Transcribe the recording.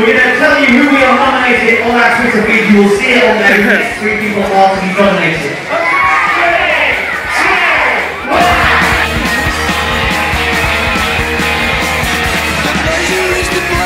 We're going to tell you who we are nominated on our Twitter feed. You will see it on there. The next three people are to be nominated. The pleasure is to blame.